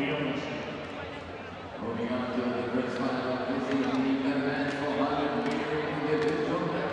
Moving on to the first final this evening the for 400 meter individual